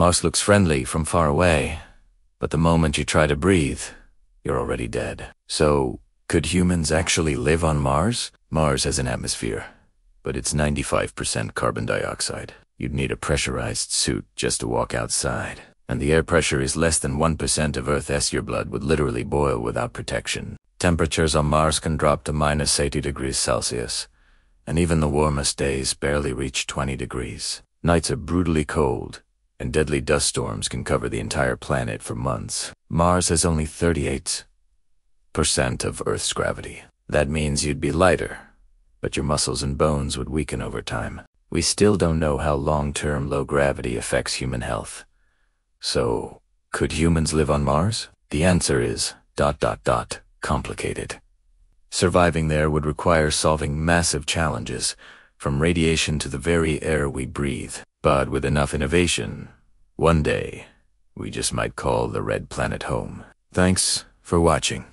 Mars looks friendly from far away, but the moment you try to breathe, you're already dead. So, could humans actually live on Mars? Mars has an atmosphere, but it's 95% carbon dioxide. You'd need a pressurized suit just to walk outside. And the air pressure is less than 1% of Earth's your blood would literally boil without protection. Temperatures on Mars can drop to minus 80 degrees Celsius, and even the warmest days barely reach 20 degrees. Nights are brutally cold, and deadly dust storms can cover the entire planet for months. Mars has only 38% of Earth's gravity. That means you'd be lighter, but your muscles and bones would weaken over time. We still don't know how long-term low gravity affects human health. So, could humans live on Mars? The answer is dot dot dot complicated. Surviving there would require solving massive challenges, from radiation to the very air we breathe. But with enough innovation, one day, we just might call the Red Planet home. Thanks for watching.